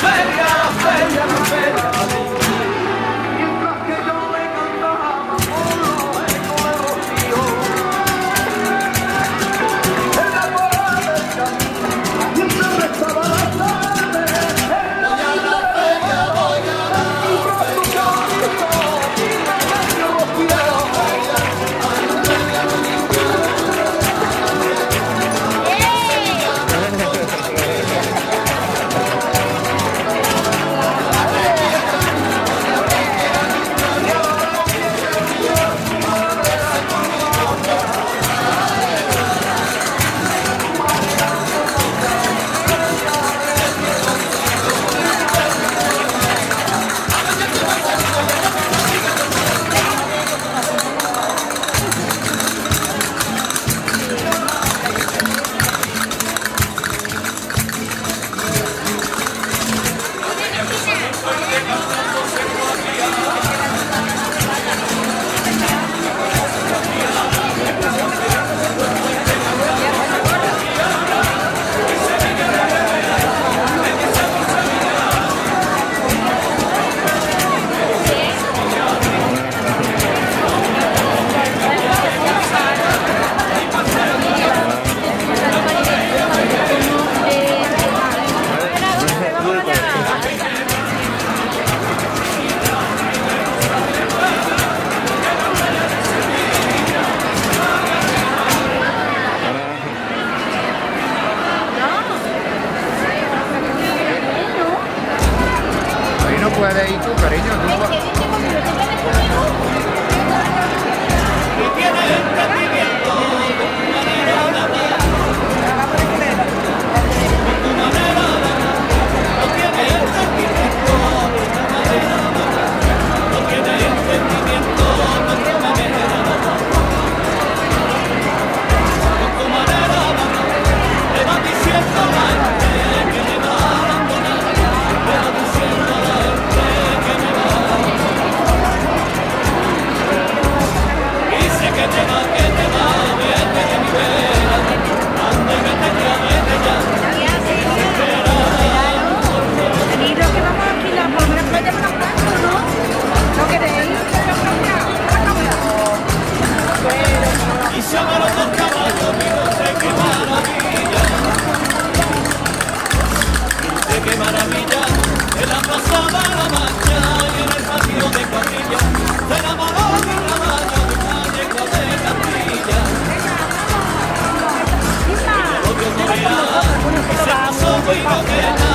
飞 fue de ahí we will get